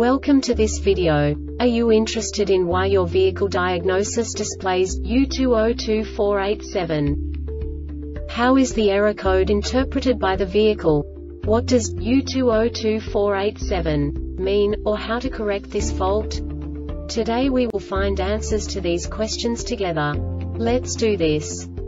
Welcome to this video. Are you interested in why your vehicle diagnosis displays U202487? How is the error code interpreted by the vehicle? What does U202487 mean, or how to correct this fault? Today we will find answers to these questions together. Let's do this.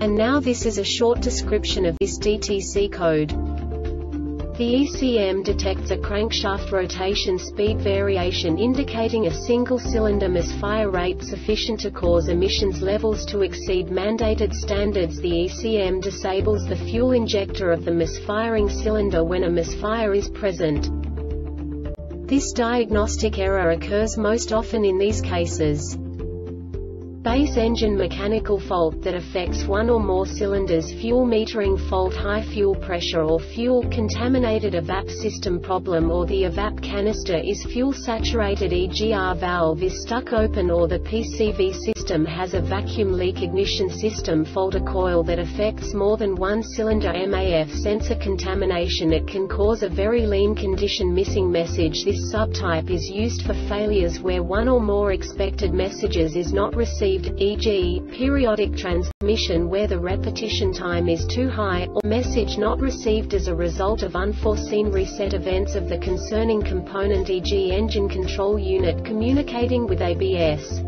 And now this is a short description of this DTC code. The ECM detects a crankshaft rotation speed variation indicating a single cylinder misfire rate sufficient to cause emissions levels to exceed mandated standards. The ECM disables the fuel injector of the misfiring cylinder when a misfire is present. This diagnostic error occurs most often in these cases base engine mechanical fault that affects one or more cylinders fuel metering fault high fuel pressure or fuel contaminated evap system problem or the evap canister is fuel saturated EGR valve is stuck open or the PCV system has a vacuum leak ignition system fault coil that affects more than one cylinder MAF sensor contamination it can cause a very lean condition missing message this subtype is used for failures where one or more expected messages is not received, e.g., periodic transmission where the repetition time is too high, or message not received as a result of unforeseen reset events of the concerning component e.g. engine control unit communicating with ABS.